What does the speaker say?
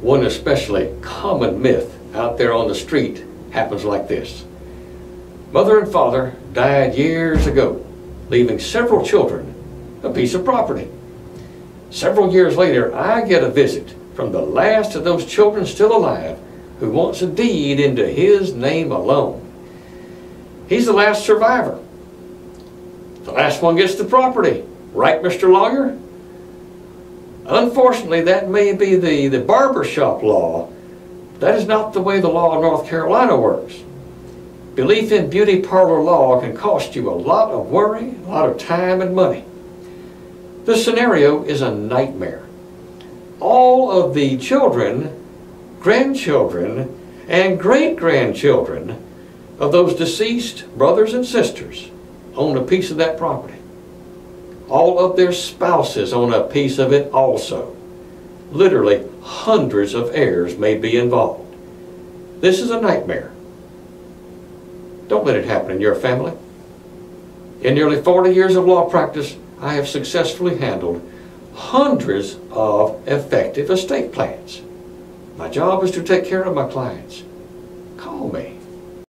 One especially common myth out there on the street happens like this. Mother and father died years ago, leaving several children a piece of property. Several years later, I get a visit from the last of those children still alive who wants a deed into his name alone. He's the last survivor. The last one gets the property. Right, Mr. Lawyer? Unfortunately, that may be the, the barbershop law. That is not the way the law of North Carolina works. Belief in beauty parlor law can cost you a lot of worry, a lot of time and money. This scenario is a nightmare. All of the children, grandchildren, and great-grandchildren of those deceased brothers and sisters own a piece of that property. All of their spouses on a piece of it also. Literally, hundreds of heirs may be involved. This is a nightmare. Don't let it happen in your family. In nearly 40 years of law practice, I have successfully handled hundreds of effective estate plans. My job is to take care of my clients. Call me.